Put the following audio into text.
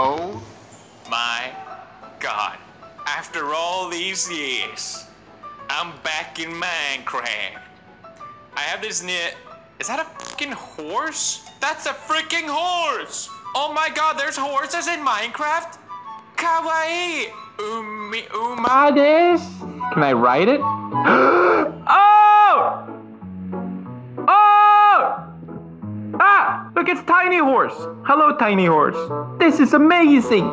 Oh my god. After all these years, I'm back in Minecraft. I have this near. Is that a fucking horse? That's a freaking horse! Oh my god, there's horses in Minecraft? Kawaii! Umi, umades? Can I ride it? Look, it's Tiny Horse! Hello, Tiny Horse. This is amazing!